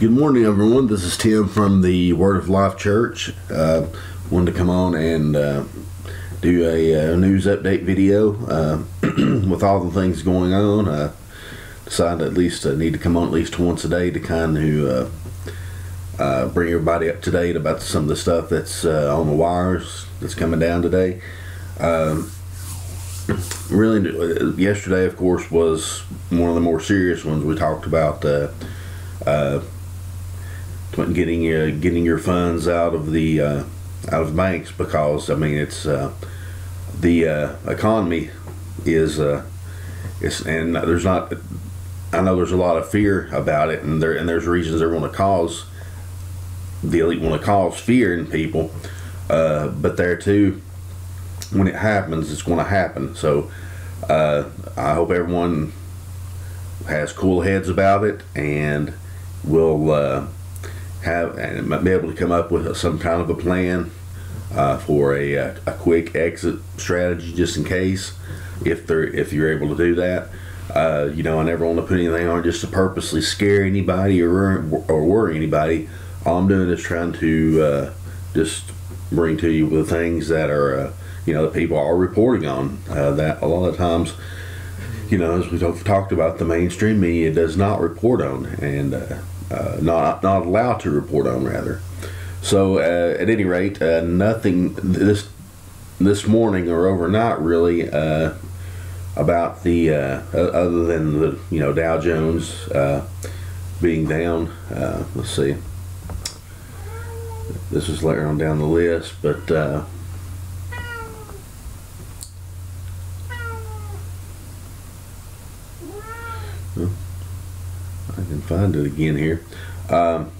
Good morning, everyone. This is Tim from the Word of Life Church. Uh, wanted to come on and uh, do a, uh news update video uh, with all the things going on. Uh, decided at least I need to come on at least once a day to kind of uh, uh, bring everybody up to date about some of the stuff that's uh, on the wires that's coming down today. Um, really, yesterday, of course, was one of the more serious ones. We talked about. Uh, uh, getting your getting your funds out of the uh, out of banks because I mean it's uh, the uh, economy is uh, is and there's not I know there's a lot of fear about it and there and there's reasons they want to cause the elite want to cause fear in people uh, but there too when it happens it's going to happen. So uh, I hope everyone has cool heads about it and will uh, have and be able to come up with some kind of a plan uh, for a, a quick exit strategy just in case if they're if you're able to do that. Uh, you know, I never want to put anything on just to purposely scare anybody or or worry anybody. All I'm doing is trying to uh, just bring to you the things that are uh, you know that people are reporting on. Uh, that a lot of times, you know, as we've talked about, the mainstream media does not report on, and uh, uh, not not allowed to report on rather. So uh, at any rate, uh, nothing this this morning or overnight really about the other than the you know Dow Jones being down. let's see. This is later on down the list, but. I can find it again here. Um,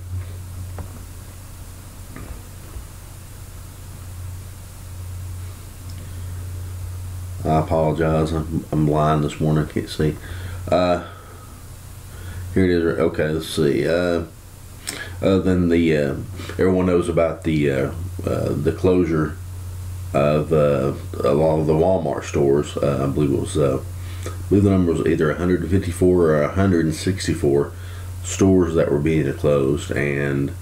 I apologize. I'm, I'm blind this morning. I can't see. Uh, here it is. Okay, let's see. Uh, other than the, uh, everyone knows about the uh, uh, the closure of uh, a lot of the Walmart stores. I believe it was I believe the number was either 154 or 164 stores that were being closed, and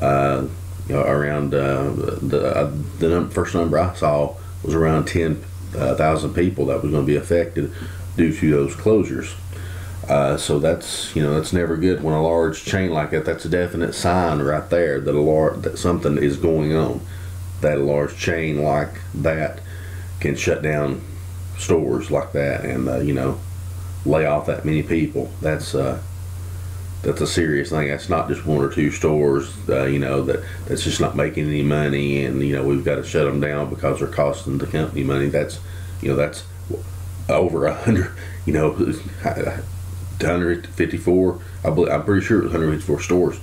uh, you know, around uh, the uh, the num- first number I saw was around 10,000 uh, people that was going to be affected due to those closures. Uh, so that's you know that's never good when a large chain like that. That's a definite sign right there that a large that something is going on. That a large chain like that can shut down stores like that and uh, you know lay off that many people. That's uh, that's a serious thing. That's not just one or two stores uh, you know that that's just not making any money and you know we've got to shut them down because they're costing the company money. That's you know that's over a hundred you know 154 I believe, I'm pretty sure it was 154 stores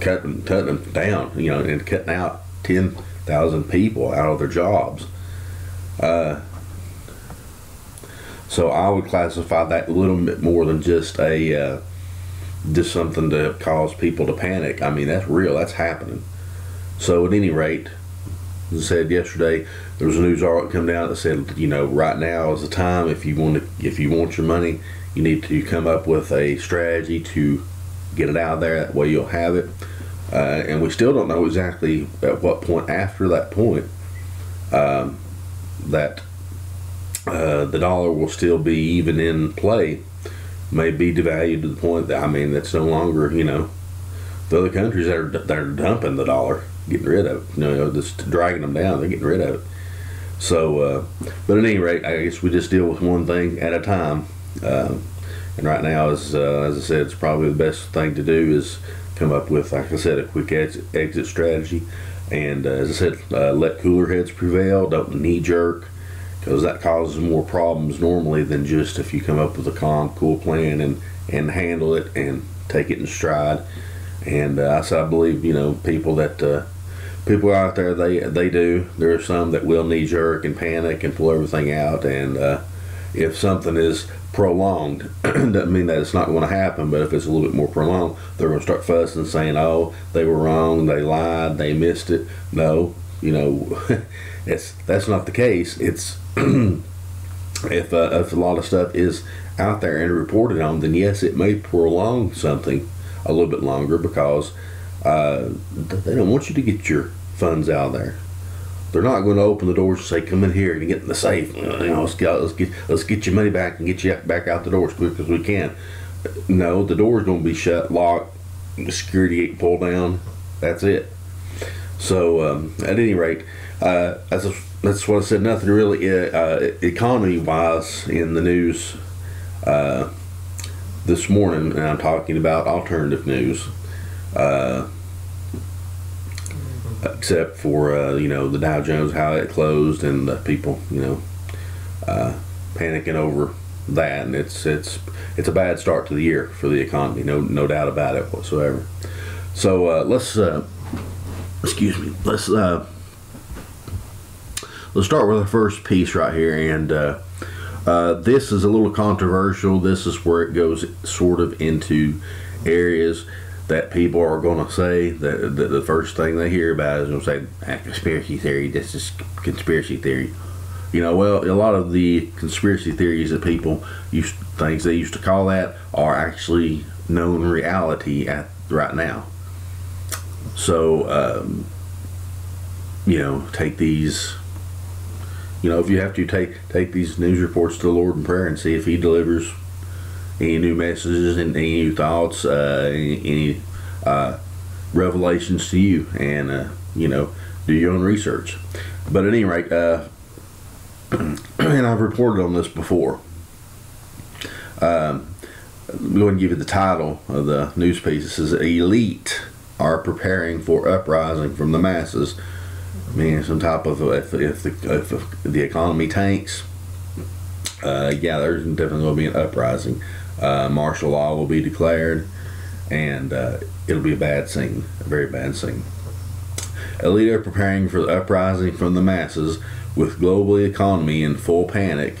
cutting cutting them down you know and cutting out 10,000 people out of their jobs. Uh, so I would classify that a little bit more than just a uh, just something to cause people to panic. I mean, that's real. That's happening. So at any rate, as I said yesterday, there was a news article come down that said, you know, right now is the time if you want to, if you want your money, you need to come up with a strategy to get it out there. That way you'll have it. Uh, and we still don't know exactly at what point after that point um, that uh, the dollar will still be even in play, may be devalued to the point that I mean that's no longer you know the other countries that are that are dumping the dollar, getting rid of it, you know, just dragging them down. They're getting rid of it. So, uh, but at any rate, I guess we just deal with one thing at a time. Uh, and right now, as uh, as I said, it's probably the best thing to do is come up with, like I said, a quick exit, strategy. And uh, as I said, let cooler heads prevail. Don't knee jerk because that causes more problems normally than just if you come up with a calm, cool plan and and handle it and take it in stride. And uh, so I believe you know people that uh, people out there they they do. There are some that will knee jerk and panic and pull everything out. And uh, if something is prolonged, doesn't mean that it's not going to happen. But if it's a little bit more prolonged, they're going to start fussing, saying, "Oh, they were wrong. They lied. They missed it." No, you know, it's that's not the case. It's if uh, if a lot of stuff is out there and reported on, then yes, it may prolong something a little bit longer because uh, they don't want you to get your funds out there. They're not going to open the doors and say, "Come in here and get in the safe." You know, let's get let's get let's get your money back and get you back out the door as quick as we can. No, the door's going to be shut, locked, security gate pulled down. That's it. So um, at any rate, uh, that's a, that's what I said. Nothing really uh, uh economy wise in the news uh, this morning, and I'm talking about alternative news. Uh, except for you know the Dow Jones, how it closed, and the people you know panicking over that, and it's it's it's a bad start to the year for the economy, no no doubt about it whatsoever. So uh, let's uh, excuse me, let's uh, let's start with the first piece right here, and uh, this is a little controversial. This is where it goes sort of into areas that people are going to say that, that, the first thing they hear about is going to say ah, conspiracy theory. This is conspiracy theory. You know, well, a lot of the conspiracy theories that people used things they used to call that are actually known reality at right now. So, um, you know, take these. You know, if you have to take take these news reports to the Lord in prayer and see if He delivers any new messages and any new thoughts, uh, any, uh, revelations to you, and uh, you know, do your own research. But at any rate, uh, and I've reported on this before. Um, I'm going to give you the title of the news piece. It says "Elite are preparing for uprising from the masses." Meaning some type of if, if the if the economy tanks, uh, yeah, there's definitely going to be an uprising. Uh, martial law will be declared, and uh, it'll be a bad scene, a very bad scene. Elite preparing for the uprising from the masses with global economy in full panic.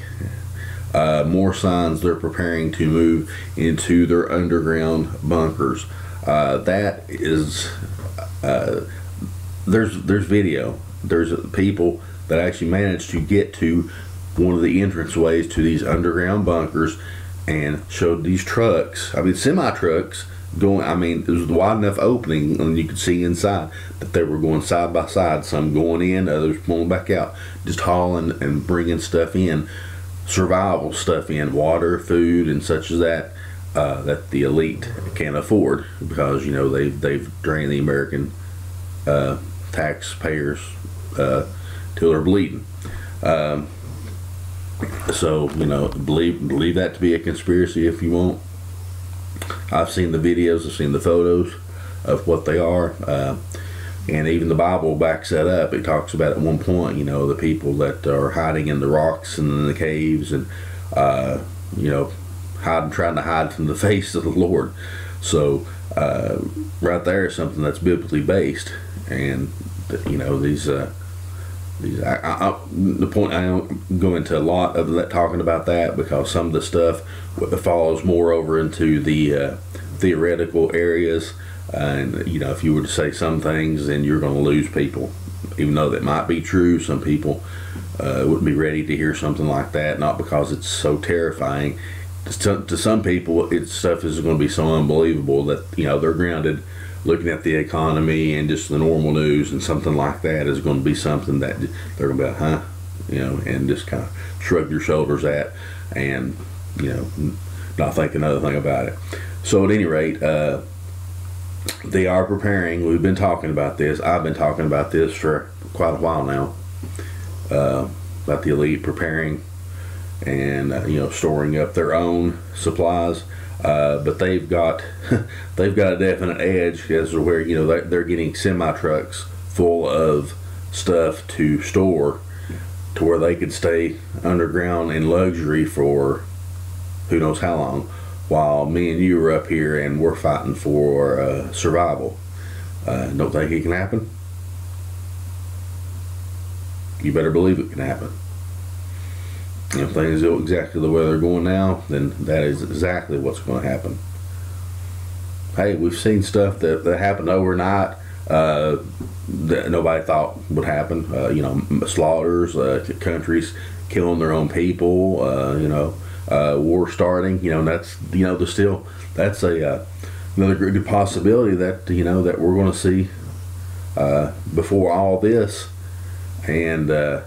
Uh, more signs they're preparing to move into their underground bunkers. Uh, that is, uh, there's there's video. There's people that actually managed to get to one of the entrance ways to these underground bunkers and showed these trucks. I mean, semi trucks going. I mean, it was wide enough opening, and you could see inside that they were going side by side. Some going in, others pulling back out, just hauling and bringing stuff in, survival stuff in, water, food, and such as that. Uh, that the elite can't afford because you know they've they've drained the American uh, taxpayers uh, till they're bleeding. Um, so you know, believe believe that to be a conspiracy if you want. I've seen the videos, I've seen the photos of what they are, uh, and even the Bible backs that up. It talks about at one point, you know, the people that are hiding in the rocks and in the caves, and uh, you know, hiding, trying to hide from the face of the Lord. So uh, right there is something that's biblically based, and you know these uh, these I, I, the point I don't go into a lot of that talking about that because some of the stuff falls more over into the uh, theoretical areas, and you know if you were to say some things, then you're going to lose people, even though that might be true. Some people uh, wouldn't be ready to hear something like that, not because it's so terrifying. To, to some people, it stuff is going to be so unbelievable that you know they're grounded looking at the economy and just the normal news and something like that is going to be something that they're going to be like, huh, you know, and just kind of shrug your shoulders at and, you know, not think another thing about it. So at any rate, uh, they are preparing. We've been talking about this. I've been talking about this for quite a while now. Uh, about the elite preparing and uh, you know storing up their own supplies. Uh, but they've got they've got a definite edge as to where you know they're, they're getting semi trucks full of stuff to store to where they could stay underground in luxury for who knows how long while me and you are up here and we're fighting for uh, survival. Uh, don't think it can happen? You better believe it can happen if things go exactly the way they're going now, then that is exactly what's going to happen. Hey, we've seen stuff that, that happened overnight uh, that nobody thought would happen. Uh, you know, slaughters, uh, countries killing their own people. Uh, you know, uh, war starting. You know, that's you know, there's still that's a uh, another good possibility that you know that we're going to see before all this, and uh,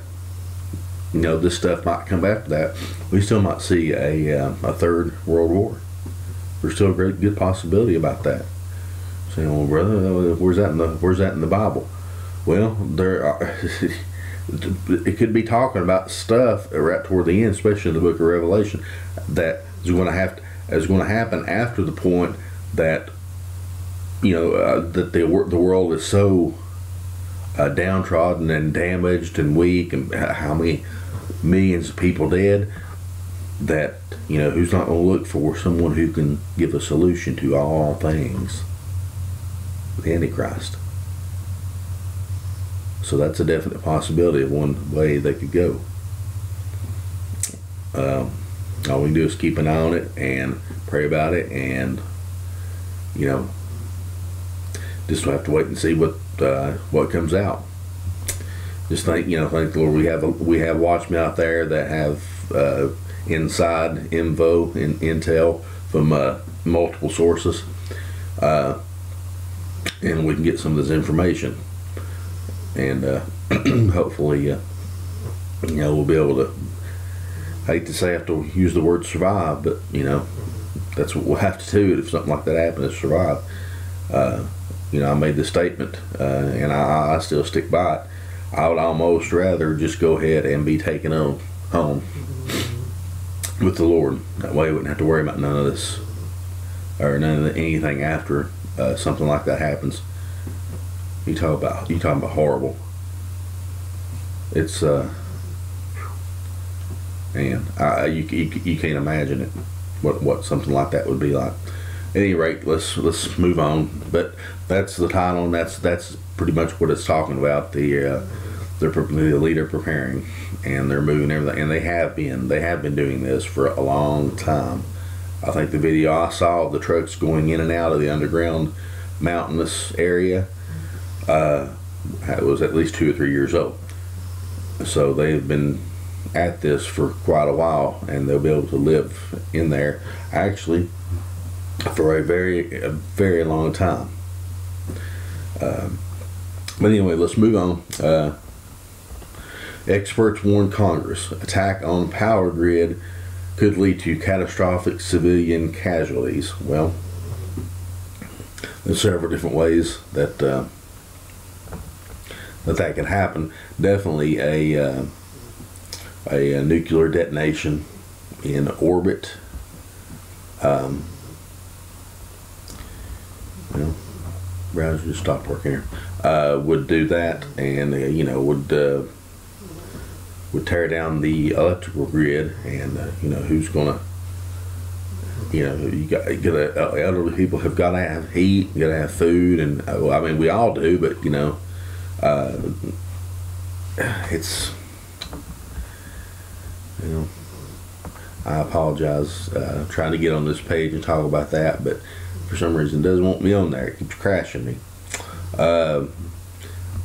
you know this stuff might come after that. We still might see a uh, a third world war. There's still a great good possibility about that. Saying, well, brother, where's that in the where's that in the Bible? Well, there are. it could be talking about stuff right toward the end, especially in the book of Revelation, that is going to have to, is going to happen after the point that you know uh, that the the world is so uh, downtrodden and damaged and weak, and how many millions of people dead that you know who's not going to look for someone who can give a solution to all things? The antichrist. So that's a definite possibility of one way they could go. Um, all we can do is keep an eye on it and pray about it and you know just have to wait and see what uh, what comes out just think you know thank the lord we have a, we have watchmen out there that have uh, inside info and intel from uh, multiple sources, uh, and we can get some of this information, and uh, hopefully, uh, you know, we'll be able to. I hate to say I have to use the word survive, but you know, that's what we'll have to do if something like that happens. Survive. Uh, you know, I made the statement, and I, I still stick by it. I would almost rather just go ahead and be taken on home with the Lord. That way, we wouldn't have to worry about none of this or none of anything after uh, something like that happens. You talk about you talking about horrible. It's uh, man, I, you, you you can't imagine it. What what something like that would be like. At any rate, let's let's move on. But that's the title, and that's that's pretty much what it's talking about. The uh, they're the leader preparing and they're moving everything and they have been they have been doing this for a long time. I think the video i saw of the trucks going in and out of the underground mountainous area uh, was at least two or three years old. So they've been at this for quite a while and they'll be able to live in there actually for a very a very long time. Um, but anyway let's move on. Uh, Experts warn Congress attack on power grid could lead to catastrophic civilian casualties. Well, there's several different ways that uh, that that can happen. Definitely a, uh, a, a nuclear detonation in orbit. Um, well, browser just stopped working here. Uh, would do that, and uh, you know would uh, would tear down the electrical grid, and uh, you know who's gonna, you know, you got you uh, elderly people have got to have heat, got to have food, and uh, well, I mean we all do, but you know, uh, it's you know. I apologize uh, trying to get on this page and talk about that, but for some reason it doesn't want me on there. It keeps crashing me. Uh,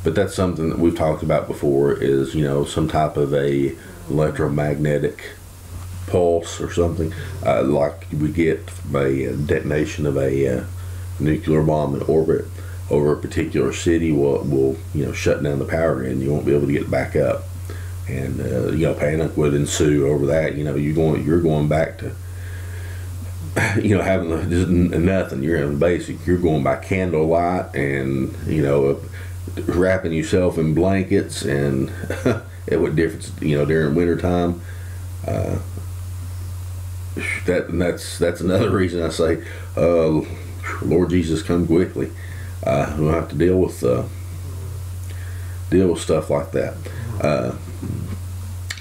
but that's something that we've talked about before is you know some type of a electromagnetic pulse or something uh, like we get a detonation of a uh, nuclear bomb in orbit over a particular city will will you know shut down the power and you won't be able to get back up. And uh, you know panic would ensue over that. You know you going you're going back to you know having just nothing. You're in the basic. You're going by candlelight and you know wrapping yourself in blankets and at what difference you know during wintertime. Uh, that that's that's another reason I say uh, Lord Jesus come quickly. Uh, we'll have to deal with uh, deal with stuff like that. Uh,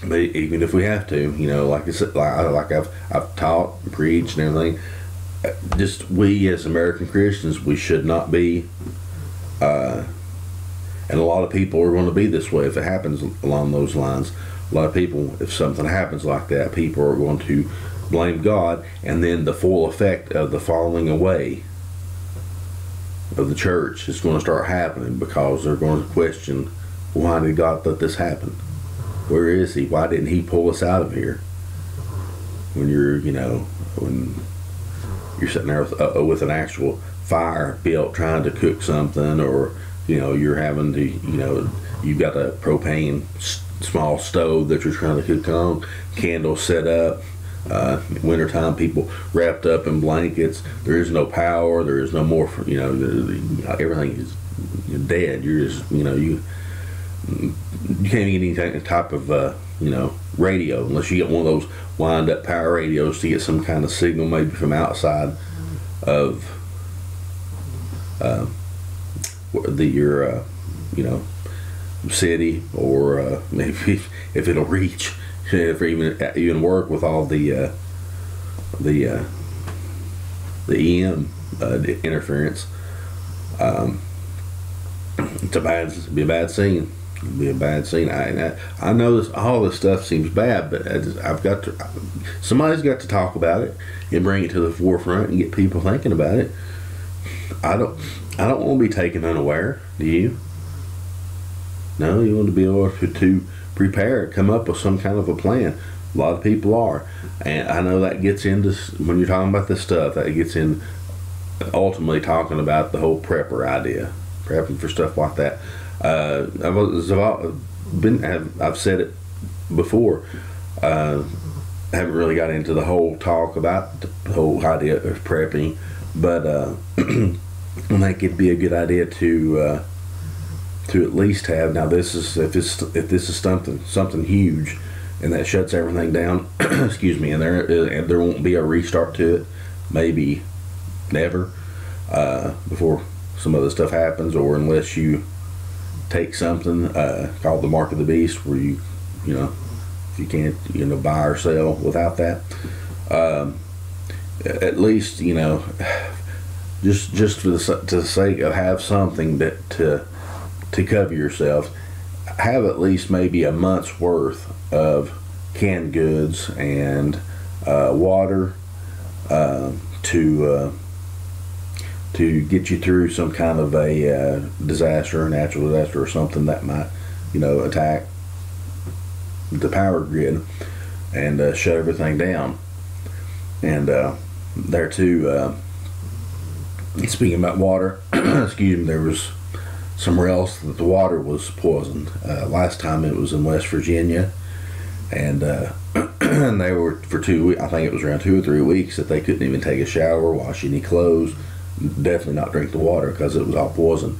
but even if we have to you know like I said like, like I've I've taught and preached and everything uh, just we as American Christians we should not be uh, and a lot of people are going to be this way if it happens along those lines. A lot of people, if something happens like that, people are going to blame God, and then the full effect of the falling away of the church is going to start happening because they're going to question why did God let this happen? Where is He? Why didn't He pull us out of here? When you're, you know, when you're sitting there with, uh, with an actual fire built trying to cook something, or you know you're having to you know you've got a propane small stove that you're trying to cook on, candles set up. Uh, wintertime, people wrapped up in blankets. There is no power. There is no more. For, You know, everything is dead. You're just you know you you can't get any type of uh, you know radio unless you get one of those wind up power radios to get some kind of signal maybe from outside of uh, the your uh, you know city or uh, maybe if it'll reach if even even work with all the uh, the uh, the EM uh, interference. Um, it's a bad, it'd be a bad scene. It'd be a bad scene. I, I, I know this, all this stuff seems bad, but I I've got to. Somebody's got to talk about it and bring it to the forefront and get people thinking about it. I don't. I don't want to be taken unaware. Do you? No, you want to be able to, to prepare, come up with some kind of a plan. A lot of people are, and I know that gets into when you're talking about this stuff. That gets in ultimately talking about the whole prepper idea, prepping for stuff like that. Uh, I've, been, have, I've said it before. Uh, haven't really got into the whole talk about the whole idea of prepping, but uh, I think it'd be a good idea to uh, to at least have. Now, this is if it's if this is something something huge, and that shuts everything down. excuse me, and there and there won't be a restart to it. Maybe never uh, before some other stuff happens, or unless you take something uh, called the mark of the beast, where you, you know, if you can't, you know, buy or sell without that. Um, at least, you know, just just for the to the sake of have something that to to cover yourself, have at least maybe a month's worth of canned goods and uh, water uh, to uh, to get you through some kind of a uh, disaster, a natural disaster, or something that might, you know, attack the power grid and uh, shut everything down. And uh, there too, speaking about water, excuse me, there was somewhere else that the water was poisoned. Uh, last time it was in West Virginia, and uh, and they were for two. I think it was around two or three weeks that they couldn't even take a shower, wash any clothes definitely not drink the water because it was all poison.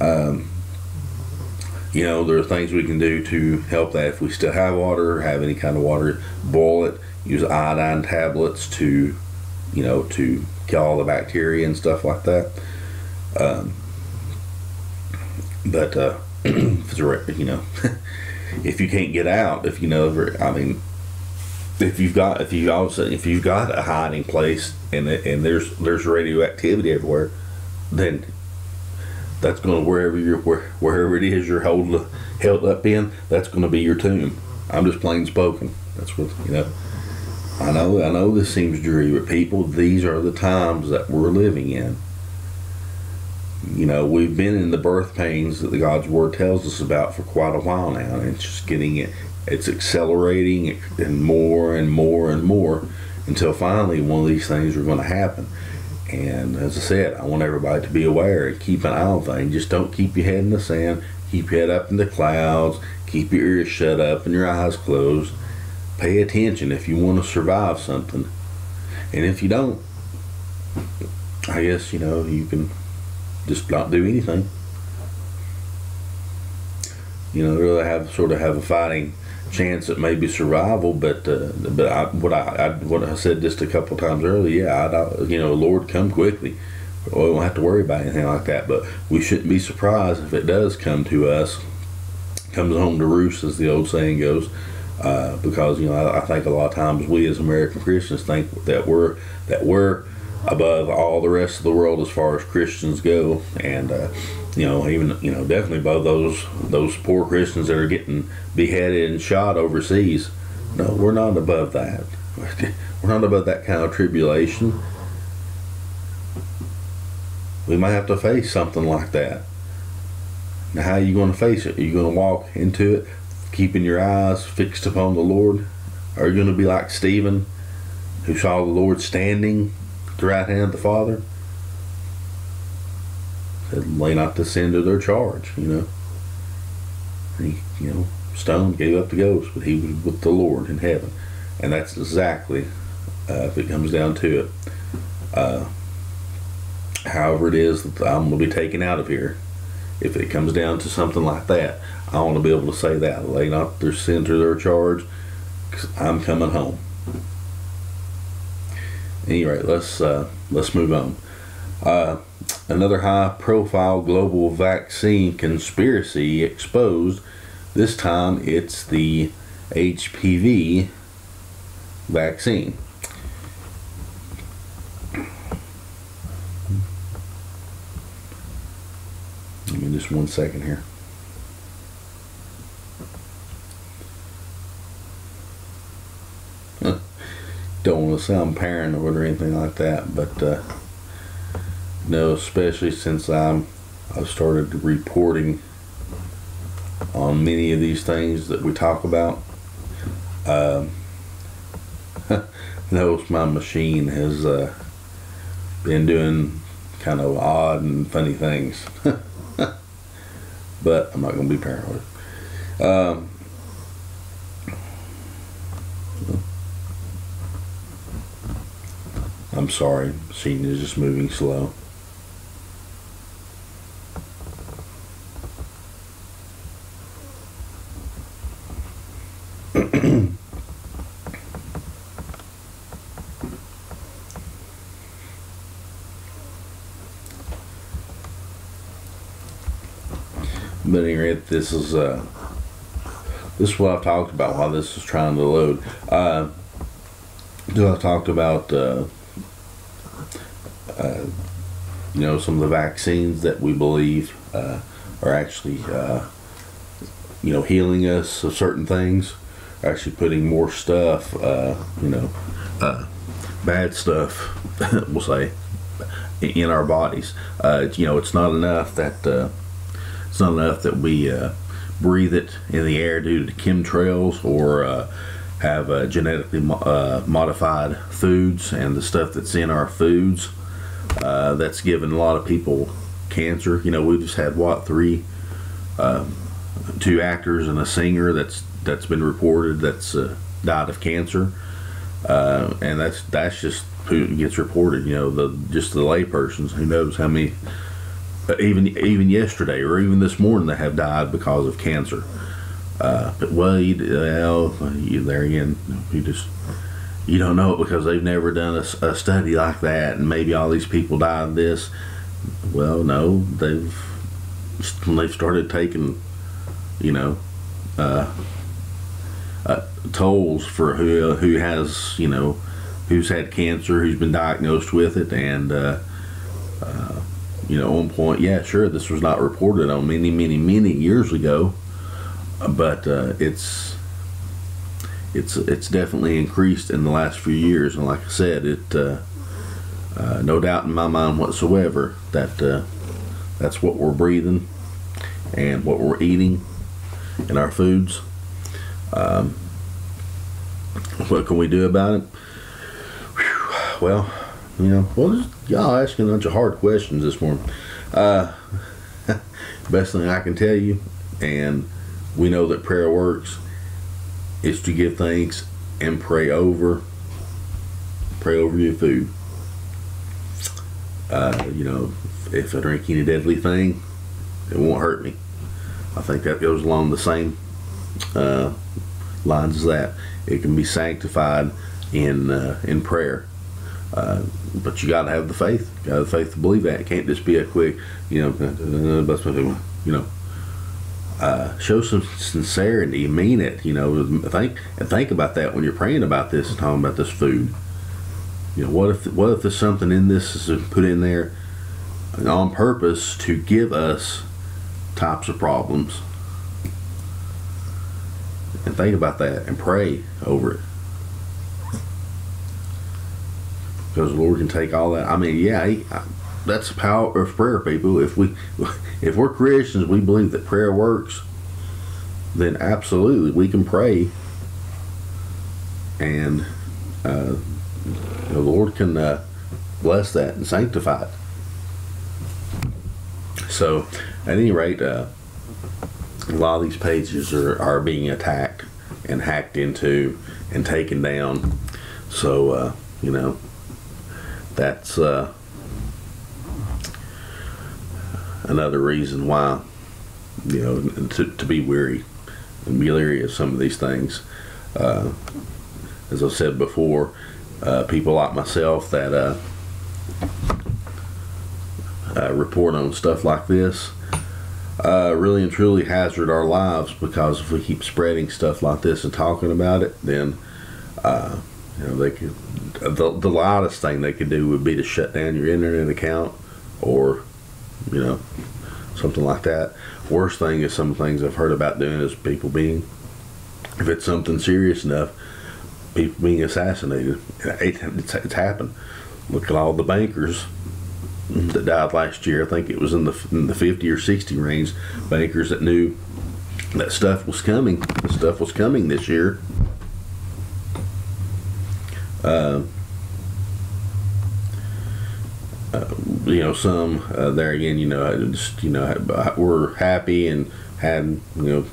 Um, you know, there are things we can do to help that. If we still have water, have any kind of water, boil it. Use iodine tablets to, you know, to kill all the bacteria and stuff like that. Um, but uh, if you know, if you can't get out, if you know, I mean, if you've got if you also if you've got a hiding place and and there's there's radioactivity everywhere, then that's going to wherever you're where, wherever it is you're held held up in, that's going to be your tomb. I'm just plain spoken. That's what you know. I know I know this seems dreary, but people, these are the times that we're living in. You know, we've been in the birth pains that the God's Word tells us about for quite a while now, and it's just getting it. It's accelerating and more and more and more until finally one of these things are going to happen. And as I said, I want everybody to be aware and keep an eye on things. Just don't keep your head in the sand. Keep your head up in the clouds. Keep your ears shut up and your eyes closed. Pay attention if you want to survive something. And if you don't, I guess, you know, you can just not do anything. You know, really have sort of have a fighting chance at maybe survival, but uh, but I, what I, I, what I said just a couple times earlier, yeah, I, you know, Lord, come quickly. We don't have to worry about anything like that, but we shouldn't be surprised if it does come to us, comes home to roost, as the old saying goes, uh, because you know I, I think a lot of times we as American Christians think that we're that we're above all the rest of the world as far as Christians go, and uh, you know, even you know, definitely above those those poor Christians that are getting beheaded and shot overseas. No, we're not above that. We're not above that kind of tribulation. We might have to face something like that. Now, how are you going to face it? Are you going to walk into it keeping your eyes fixed upon the Lord? Are you going to be like Stephen, who saw the Lord standing at the right hand of the Father. Said, lay not this sin to their charge, you know. He, you know, Stone gave up the ghost, but he was with the Lord in heaven. And that's exactly, uh, if it comes down to it, uh, however it is that I'm going to be taken out of here, if it comes down to something like that, I want to be able to say that. Lay not their sin to their charge, because I'm coming home. Anyway, let's uh, let's move on. Uh, another high-profile global vaccine conspiracy exposed. This time, it's the HPV vaccine. Give me just one second here. Don't want to sound paranoid or anything like that, but uh, no, especially since I'm I've started reporting on many of these things that we talk about. Um, notice my machine has uh, been doing kind of odd and funny things. but I'm not going to be paranoid. Um, I'm sorry, machine is just moving slow. But anyway, this is uh, this is what I've talked about while this is trying to load. Uh, I talked about uh, uh, you know some of the vaccines that we believe uh, are actually uh, you know healing us of certain things, actually putting more stuff uh, you know uh, bad stuff we'll say in our bodies. You know it's not enough that not enough that we uh, breathe it in the air due to chemtrails or uh, have uh, genetically mo- uh, modified foods and the stuff that's in our foods uh, that's given a lot of people cancer. You know, we just had what three, um, two actors and a singer that's that's been reported that's uh, died of cancer, and that's that's just who gets reported. You know, the just the laypersons. Who knows how many even even yesterday or even this morning that have died because of cancer. Uh, but well, you, well, you there again. You just you don't know it because they've never done a, a study like that, and maybe all these people died this. Well, no, they've they've started taking, you know, uh, uh, tolls for who who has you know who's had cancer, who's been diagnosed with it, and uh, uh, you know, on point, yeah, sure, this was not reported on many, many, many years ago, but uh, it's it's it's definitely increased in the last few years, and like I said, it uh, uh, no doubt in my mind whatsoever that uh, that's what we're breathing and what we're eating in our foods. Um, what can we do about it? Whew, well, you know, well, y'all asking a bunch of hard questions this morning. Uh, best thing I can tell you, and we know that prayer works, is to give thanks and pray over, pray over your food. Uh, you know, if I drink any deadly thing, it won't hurt me. I think that goes along the same uh, lines as that. It can be sanctified in uh, in prayer. Uh, but you got to have the faith. Got the faith to believe that. It can't just be a quick, you know, you know. Uh, show some sincerity, mean it. You know, think and think about that when you're praying about this and talking about this food. You know, what if what if there's something in this is put in there on purpose to give us types of problems? And think about that and pray over it. Because the Lord can take all that. I mean, yeah, he, that's the power of prayer, people. If we, if we're Christians, we believe that prayer works. Then absolutely, we can pray, and uh, the Lord can uh, bless that and sanctify it. So, at any rate, uh, a lot of these pages are, are being attacked and hacked into and taken down. So, uh, you know, that's uh, another reason why, you know, to, to be weary and be leery of some of these things. Uh, as I said before, uh, people like myself that uh, uh, report on stuff like this uh, really and truly hazard our lives because if we keep spreading stuff like this and talking about it, then uh, you know they could. The, the loudest thing they could do would be to shut down your internet account, or you know something like that. Worst thing is some things I've heard about doing is people being, if it's something serious enough, people being assassinated. It's, it's happened. Look at all the bankers that died last year. I think it was in the in the 50 or 60 range. Bankers that knew that stuff was coming. Stuff was coming this year. Uh, uh, you know, some uh, there again, you know, just you know, were happy and had you know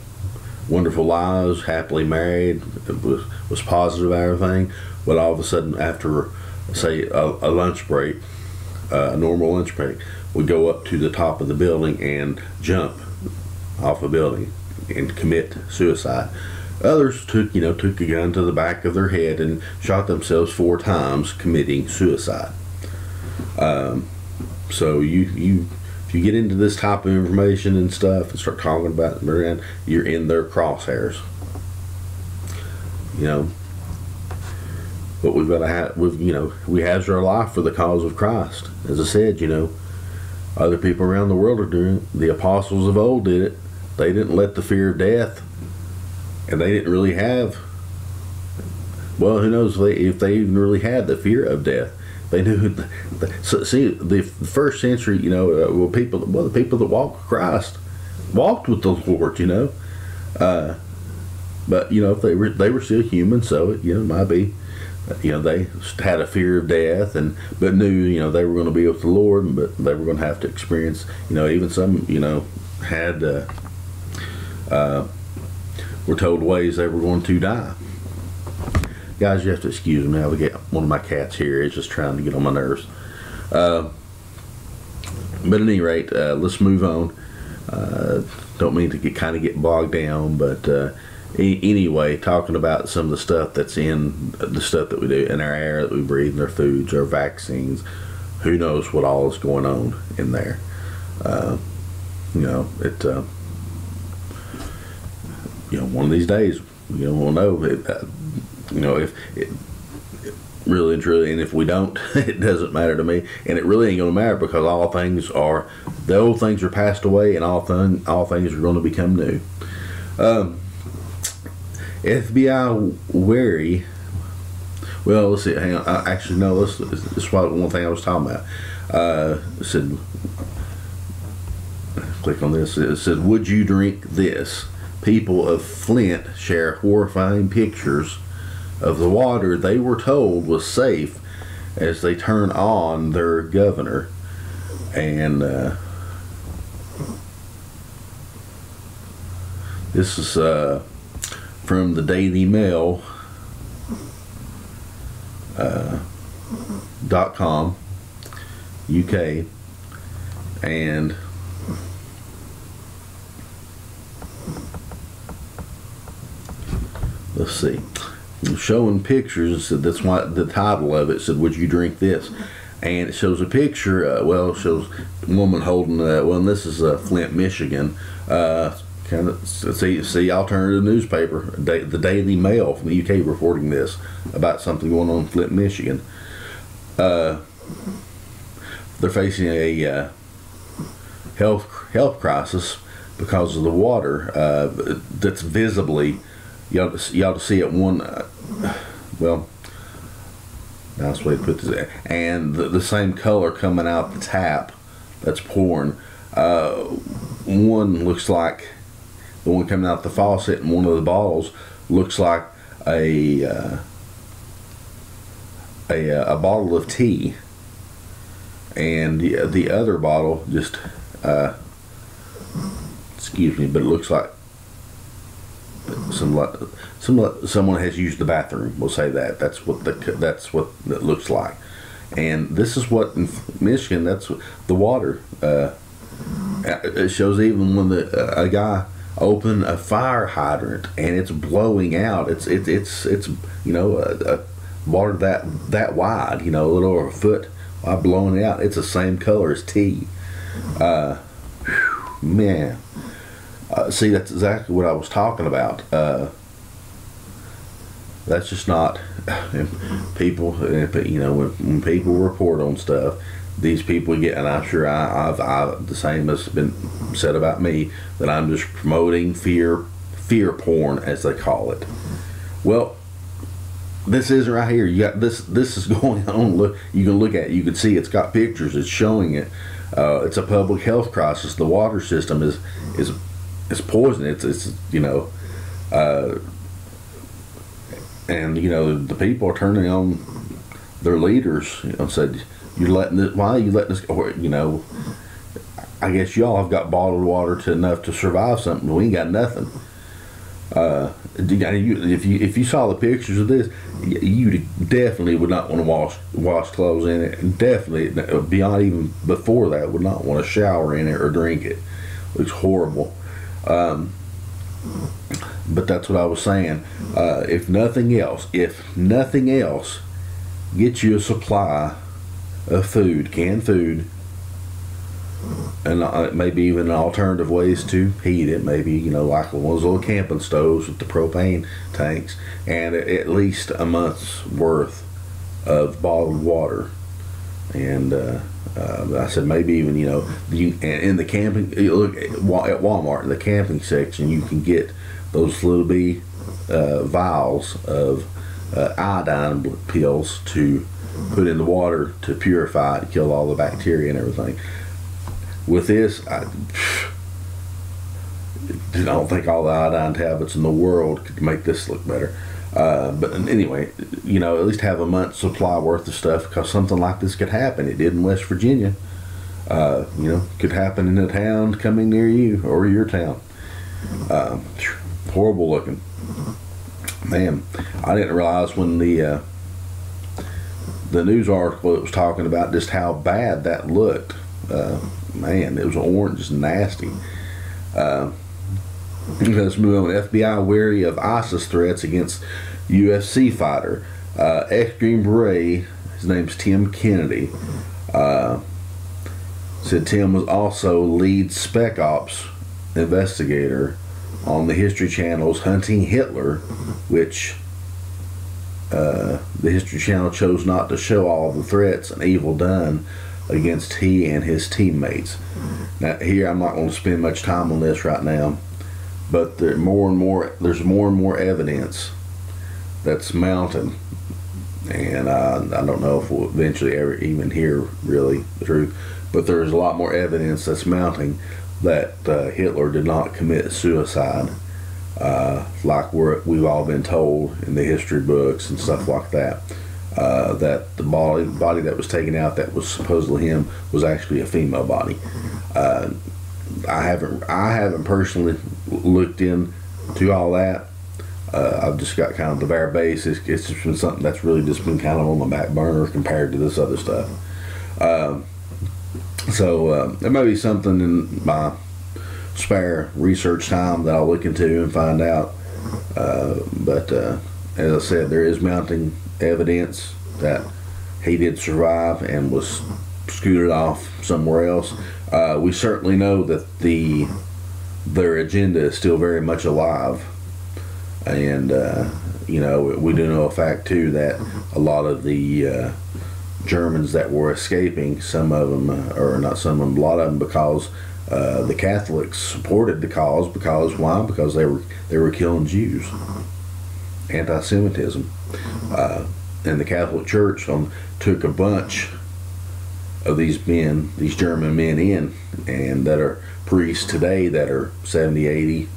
wonderful lives, happily married, was was positive everything. But all of a sudden, after say a, a lunch break, uh, a normal lunch break, would go up to the top of the building and jump off a building and commit suicide. Others took, you know, took a gun to the back of their head and shot themselves four times, committing suicide. Um, so you you if you get into this type of information and stuff and start talking about it, you're in their crosshairs. You know, but we've got to have we've you know we hazard our life for the cause of Christ. As I said, you know, other people around the world are doing. It. The apostles of old did it. They didn't let the fear of death, and they didn't really have. Well, who knows if they, if they even really had the fear of death. They knew. See, the first century, you know, uh, well, people, well, the people that walked with Christ walked with the Lord, you know. Uh, but you know, if they were they were still human, so it you know might be you know they had a fear of death and but knew you know they were going to be with the lord but they were going to have to experience you know even some you know had uh, uh, were told ways they were going to die guys you have to excuse me i get one of my cats here is just trying to get on my nerves uh, but at any rate uh, let's move on uh, don't mean to get kind of get bogged down but uh, anyway, talking about some of the stuff that's in the stuff that we do in our air that we breathe, in our foods, our vaccines. Who knows what all is going on in there? Uh, you know, it. You know, one of these days, you know, we'll know. It, uh, you know, if it, really and truly, and if we don't, it doesn't matter to me, and it really ain't gonna matter because all things are the old things are passed away, and all thing, all things are going to become new. Um, FBI wary. Well, let's see. Hang on. Uh, actually, no. This, this is one thing I was talking about. Uh, said, click on this. It said, "Would you drink this?" People of Flint share horrifying pictures of the water they were told was safe as they turn on their governor, and uh, this is. Uh, from the Daily Mail uh, dot com UK and let's see showing pictures that's why the title of it said would you drink this and it shows a picture uh, well it shows a woman holding uh, well this is uh, Flint Michigan uh, kind of see see alternative newspaper, the Daily Mail from the UK reporting this about something going on in Flint, Michigan. Uh, they're facing a uh, health health crisis because of the water uh, that's visibly you ought, to, see it one uh, well nice way to put this. And the, the, same color coming out the tap that's pouring uh, one looks like the one coming out the faucet and one of the bottles looks like a uh, a, uh, a bottle of tea. And the, the other bottle just uh, excuse me, but it looks like some some someone has used the bathroom. We'll say that. That's what the that's what it looks like. And this is what in Michigan. That's the water. Uh, it shows even when the uh, a guy open a fire hydrant and it's blowing out. It's it, it's it's you know a, a water that that wide. You know a little over a foot while blowing out. It's the same color as tea. Uh, whew, man, uh, see that's exactly what I was talking about. Uh, that's just not people. You know when, when people report on stuff these people get, and I'm sure I, I've, I've the same has been said about me that I'm just promoting fear, fear porn as they call it. Well, this is right here. You got this. This is going on. Look, you can look at. it. You can see it's got pictures. It's showing it. Uh, it's a public health crisis. The water system is is is poison. It's it's you know, uh, and you know the people are turning on their leaders. You know, said you're letting this. Why are you letting this? Or you know, I guess y'all have got bottled water to enough to survive something. We ain't got nothing. Uh, if you if you saw the pictures of this, you definitely would not want to wash wash clothes in it, definitely beyond even before that would not want to shower in it or drink it. It's horrible. Um, but that's what I was saying. Uh, if nothing else, if nothing else, get you a supply of food, canned food, and uh, maybe even alternative ways to heat it. Maybe you know, like one of those little camping stoves with the propane tanks, and at least a month's worth of bottled water. And uh, uh, I said maybe even you know, you, in the camping look at Walmart in the camping section, you can get those little bitty uh, vials of uh, iodine pills to put in the water to purify it, kill all the bacteria and everything. With this, I, I don't think all the iodine tablets in the world could make this look better. Uh, but anyway, you know, at least have a month's supply worth of stuff because something like this could happen. It did in West Virginia. Uh, you know, could happen in a town coming near you or your town. Uh, horrible looking. Man, I didn't realize when the uh, the news article was talking about just how bad that looked. Uh, man, it was orange, nasty. Let's move on. FBI wary of ISIS threats against UFC fighter. Uh, Ex-Green Beret, his name's Tim Kennedy, uh, said Tim was also lead spec ops investigator on the History Channel's Hunting Hitler, which uh, the History Channel chose not to show all the threats and evil done against he and his teammates. Now, here I'm not going to spend much time on this right now, but there more and more there's more and more evidence that's mounting, and I, I don't know if we'll eventually ever even hear really the truth, but there's a lot more evidence that's mounting that uh, Hitler did not commit suicide uh, like we we've all been told in the history books and stuff like that. Uh, that the body, body that was taken out that was supposedly him was actually a female body. Uh, I haven't I haven't personally looked into all that. Uh, I've just got kind of the bare basics. It's just been something that's really just been kind of on the back burner compared to this other stuff. Um, so uh, there may be something in my spare research time that I'll look into and find out. Uh, but uh, as I said, there is mounting evidence that he did survive and was scooted off somewhere else. Uh, we certainly know that the their agenda is still very much alive, and uh, you know we do know a fact too that a lot of the uh, Germans that were escaping, some of them, uh, or not some of them, a lot of them, because uh, the Catholics supported the cause because why? Because they were they were killing Jews. Anti-Semitism, uh, and the Catholic Church um, took a bunch of these men, these German men in, and that are priests today that are 70, 80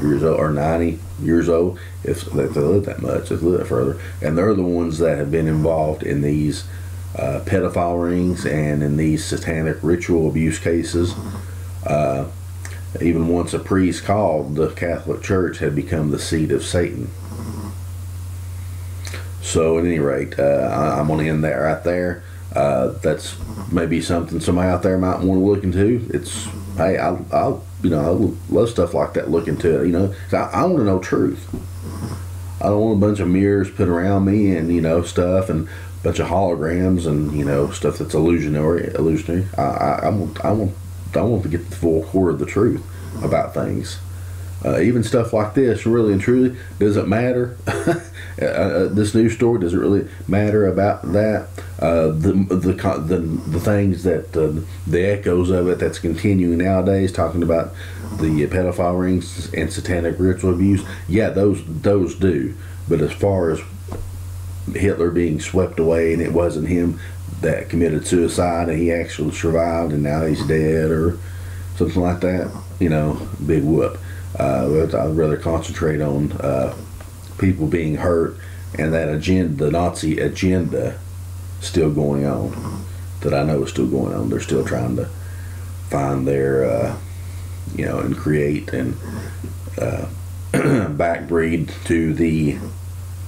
years old or 90 years old, if, they live that much, if they live further, and they're the ones that have been involved in these uh, pedophile rings and in these satanic ritual abuse cases. Uh, even once a priest called, the Catholic Church had become the seat of Satan. So, at any rate, uh, I, am going to end that right there. Uh, that's maybe something somebody out there might want to look into. It's hey, I'll, I'll you know I love stuff like that. Look into it. You know, I, I want to know truth. I don't want a bunch of mirrors put around me and you know stuff and a bunch of holograms and you know stuff that's illusionary. Illusionary. I, I, I want I want I want to get the full core of the truth about things. Uh, even stuff like this, really and truly, doesn't matter. Uh, uh, this news story doesn't really matter about that. Uh, the, the the the things that uh, the echoes of it that's continuing nowadays, talking about the pedophile rings and satanic ritual abuse. Yeah, those those do. But as far as Hitler being swept away and it wasn't him that committed suicide and he actually survived and now he's dead or something like that, you know, big whoop. Uh, I'd rather concentrate on uh, people being hurt and that agenda, the Nazi agenda, still going on. That I know is still going on. They're still trying to find their, uh, you know, and create and uh, backbreed to the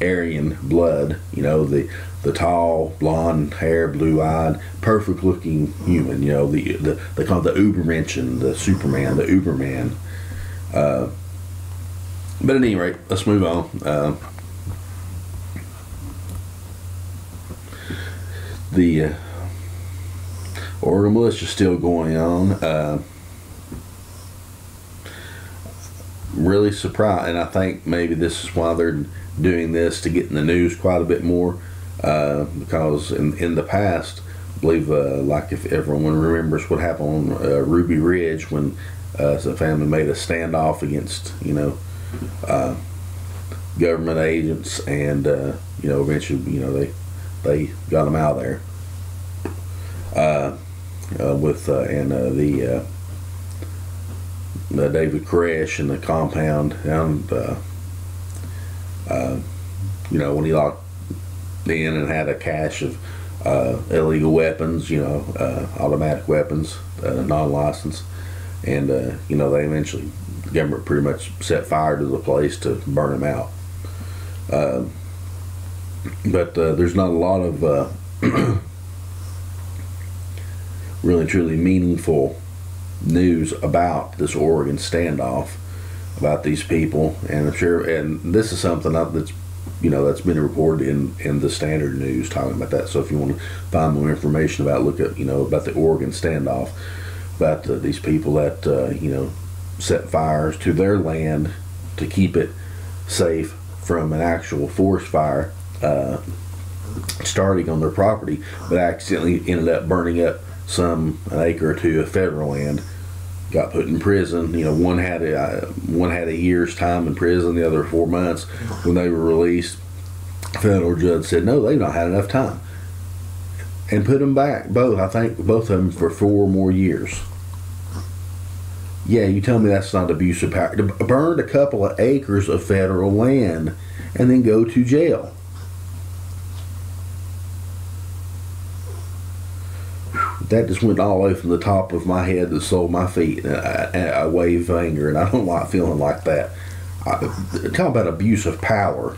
Aryan blood. You know, the the tall, blonde hair, blue eyed, perfect looking human. You know, the the they call it the Ubermenschen, the Superman, the Uberman. Uh, but at any rate, let's move on. Uh, the uh, Oregon militia is still going on. Uh, really surprised, and I think maybe this is why they're doing this to get in the news quite a bit more. Uh, because in in the past, I believe, uh, like if everyone remembers what happened on uh, Ruby Ridge when uh, the family made a standoff against, you know, uh, government agents, and uh, you know, eventually, you know, they they got them out of there. Uh, uh, with uh, and the David Koresh and the compound and you know when he locked in and had a cache of illegal weapons, you know, automatic weapons, non-licensed and uh, you know they eventually government pretty much set fire to the place to burn them out. Uh, but uh, there's not a lot of uh, really truly meaningful news about this Oregon standoff about these people, and I'm sure, and this is something that's you know that's been reported in in the standard news talking about that. So if you want to find more information about look at you know about the Oregon standoff about uh, these people that uh, you know set fires to their land to keep it safe from an actual forest fire uh, starting on their property, but accidentally ended up burning up some an acre or two of federal land. Got put in prison. You know, one had a uh, one had a year's time in prison, the other four months. When they were released, federal judge said no, they've not had enough time and put them back both. I think both of them for four more years. Yeah, you tell me that's not abuse of power. Burned a couple of acres of federal land and then go to jail. That just went all the way from the top of my head to the sole of my feet. And I, I wave anger, and I don't like feeling like that. I, talk about abuse of power.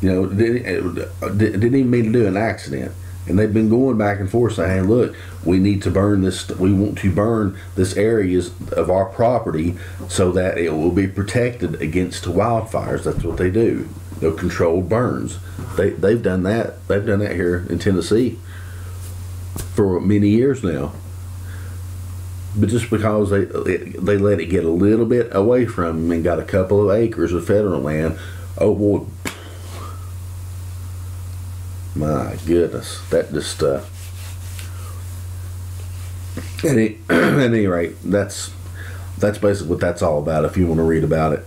You know, didn't, didn't even mean to do an accident. And they've been going back and forth saying, look, we need to burn this, we want to burn this areas of our property so that it will be protected against wildfires. That's what they do. They'll control burns. They, they've done that. They've done that here in Tennessee for many years now. But just because they they let it get a little bit away from them and got a couple of acres of federal land, oh boy, my goodness, that just uh, any, any rate, that's that's basically what that's all about. If you want to read about it,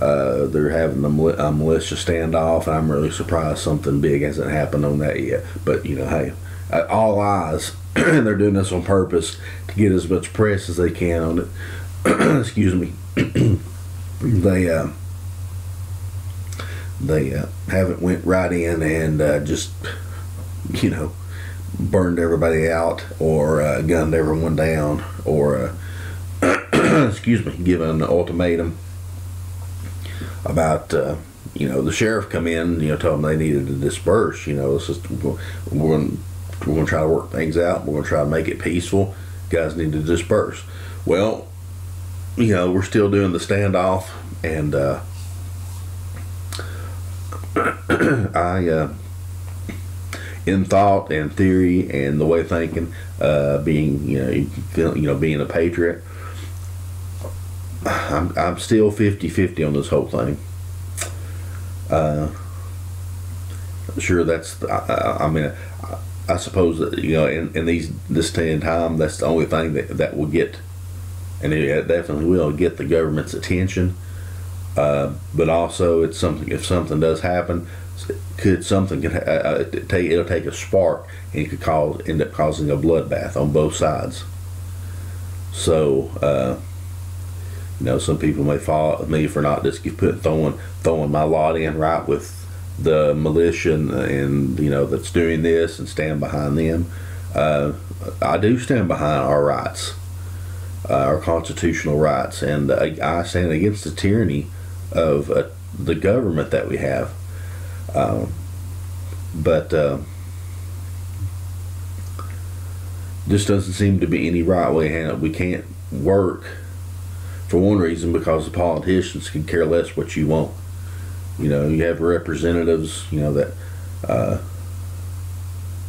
uh, they're having a, a militia standoff, and I'm really surprised something big hasn't happened on that yet. But you know, hey, uh, all eyes, and they're doing this on purpose to get as much press as they can on it. Excuse me. they. Uh, they uh, haven't went right in and uh, just you know burned everybody out or uh, gunned everyone down or uh, excuse me given an ultimatum about uh, you know the sheriff come in you know told them they needed to disperse you know it's just we're going we're going to try to work things out we're going to try to make it peaceful guys need to disperse. Well you know we're still doing the standoff and uh, I, uh, in thought and theory and the way thinking, uh, being you know, you know, being a patriot, I'm I'm still 50-50 on this whole thing. Uh, sure, that's I, I mean, I, I, suppose that you know, in, in these this day and time, that's the only thing that that will get, and it definitely will get the government's attention uh, but also, it's something. If something does happen, could something could uh, uh take it'll take a spark and it could cause end up causing a bloodbath on both sides. So, uh, you know, some people may fall me for not just putting throwing throwing my lot in right with the militia and, and you know that's doing this and stand behind them. Uh, I do stand behind our rights, uh, our constitutional rights, and uh, I stand against the tyranny of uh, the government that we have. Um, but uh, doesn't seem to be any right way. We can't work for one reason because the politicians can care less what you want. You know, you have representatives, you know that. Uh,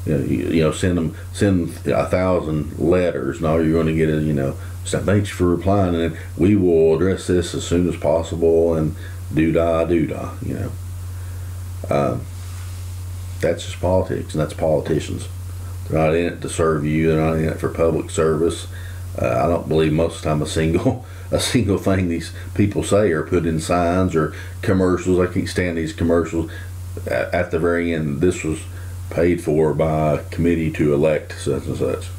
you know, you, you, know, send them send a thousand letters, and all you're going to get is, you know, so thanks for replying, and we will address this as soon as possible, and do da do da, you know. Um, that's just politics, and that's politicians. They're not in it to serve you. They're not in it for public service. Uh, I don't believe most of the time a single a single thing these people say or put in signs or commercials. I can't stand these commercials. At, at the very end, this was paid for by a committee to elect such and such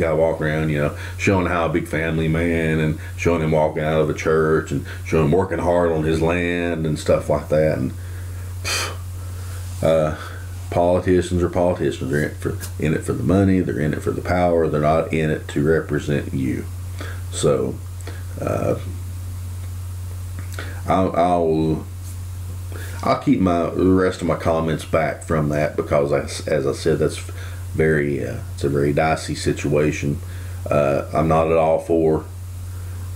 guy walking around, you know, showing how a big family man and showing him walking out of a church and showing him working hard on his land and stuff like that. And uh, politicians are politicians. They're in it, for, in it for the money. They're in it for the power. They're not in it to represent you. So, uh, I'll, I'll I'll keep my the rest of my comments back from that because, I, as I said, that's very uh, it's a very dicey situation. Uh, I'm not at all for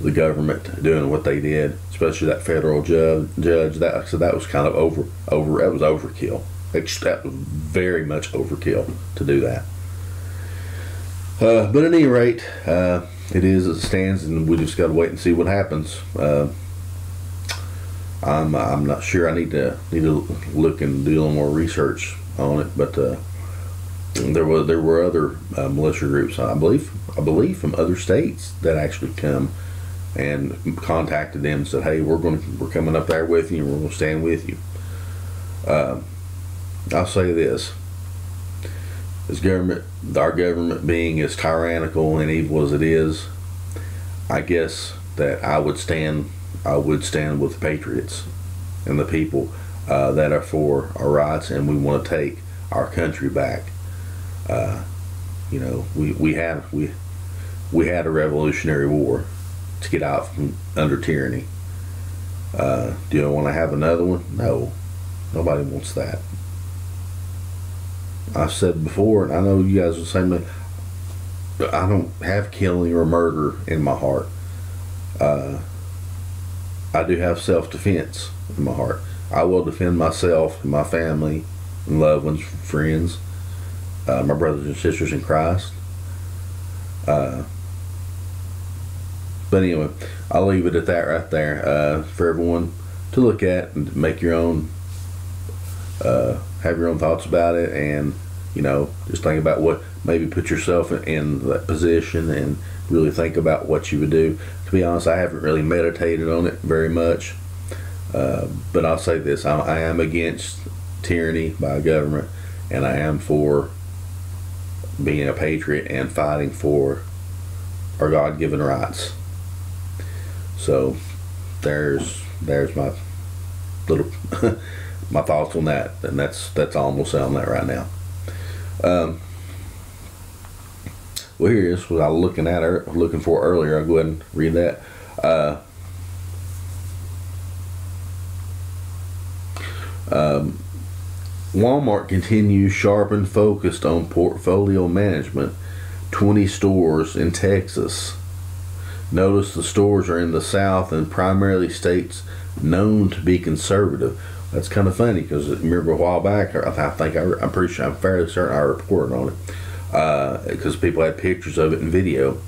the government doing what they did, especially that federal judge. Judge that so that was kind of over over that was overkill. That was very much overkill to do that. Uh, but at any rate, uh, it is as it stands, and we just got to wait and see what happens. Uh, I'm I'm not sure. I need to need to look and do a little more research on it, but uh, there were there were other uh, militia groups, I believe, I believe from other states that actually come and contacted them and said, "Hey, we're going to, we're coming up there with you, and we're going to stand with you." Uh, I'll say this: as government, our government being as tyrannical and evil as it is, I guess that I would stand, I would stand with the patriots and the people uh, that are for our rights, and we want to take our country back uh, you know, we, we had we we had a revolutionary war to get out from under tyranny. Uh, do you want to have another one? No, nobody wants that. I've said before, and I know you guys are saying, I don't have killing or murder in my heart. Uh, I do have self defense in my heart. I will defend myself my family and loved ones, friends uh, my brothers and sisters in Christ. Uh, but anyway, I'll leave it at that right there uh, for everyone to look at and make your own, uh, have your own thoughts about it, and you know, just think about what maybe put yourself in that position and really think about what you would do. To be honest, I haven't really meditated on it very much, uh, but I'll say this: I'm, I am against tyranny by government, and I am for being a patriot and fighting for our God-given rights. So there's there's my little my thoughts on that, and that's that's all I'm gonna say on that right now. Um, well, here is what I was looking at er, looking for earlier. I'll go ahead and read that. Uh, um, Walmart continues sharp and focused on portfolio management. 20 stores in Texas. Notice the stores are in the South and primarily states known to be conservative. That's kind of funny because remember a while back, I think I, am pretty sure, I'm fairly certain I reported on it because uh, people had pictures of it in video.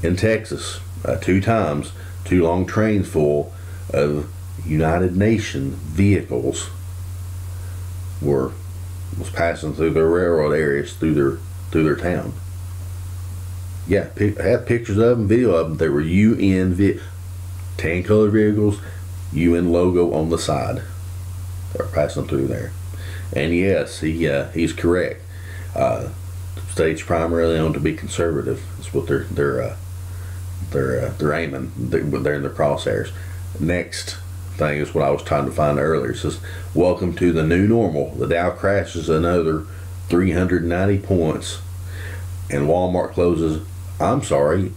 In Texas, uh, two times, two long trains full of United Nations vehicles were was passing through their railroad areas through their through their town. Yeah, I have pictures of them, video of them. They were UN vi- tan colored vehicles, UN logo on the side. They're passing through there, and yes, he uh, he's correct. Uh, states primarily owned to be conservative. That's what they're they're uh, they're uh, they're aiming. They're, they're in the crosshairs. Next thing is what I was trying to find earlier. It says, "Welcome to the new normal." The Dow crashes another 390 points, and Walmart closes. I'm sorry,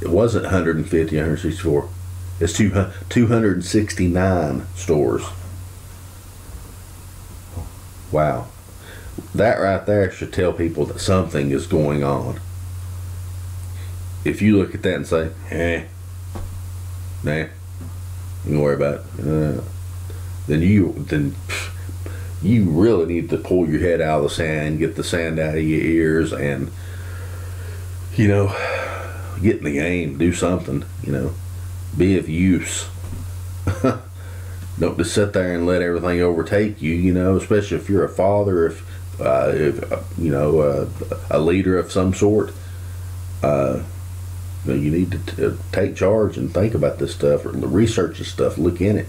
it wasn't 150, 164. It's 269 stores. Wow. That right there should tell people that something is going on. If you look at that and say, eh, nah, you can worry about. Uh, then you then you really need to pull your head out of the sand, get the sand out of your ears, and you know, get in the game, do something. You know, be of use. Don't just sit there and let everything overtake you. You know, especially if you're a father, if uh, if uh, you know uh, a leader of some sort. Uh, you, know, you need to t- take charge and think about this stuff, or research this stuff, look in it